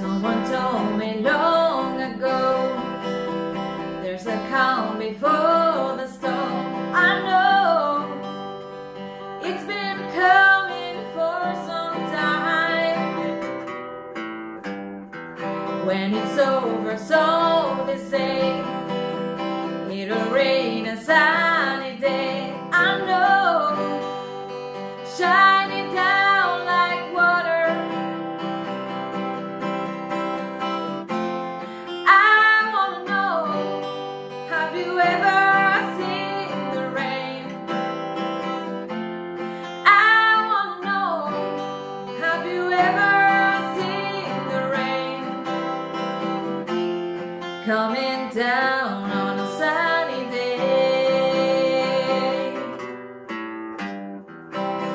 Someone told me long ago. There's a calm before the storm. I know It's been coming for some time. When it's over, so they say It'll rain aside coming down on a sunny day.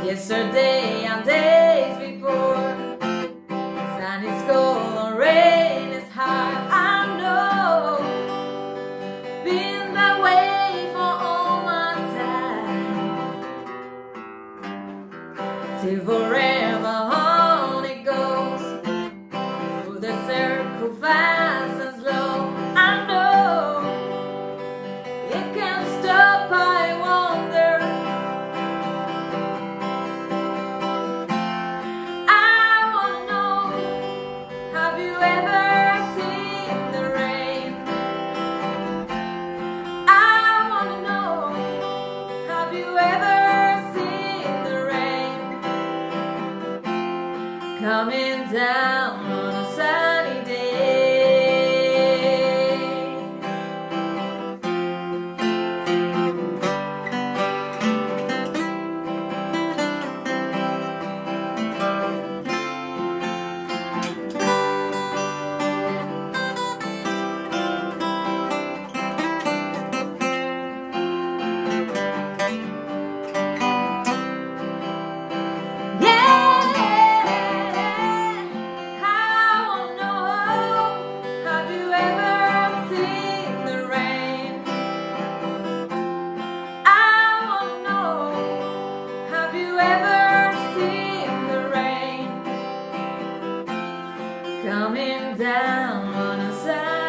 Yesterday and days before, the sun is cold and rain is hard. I know, been that way for all my time, till forever. coming down on a us. coming down on us.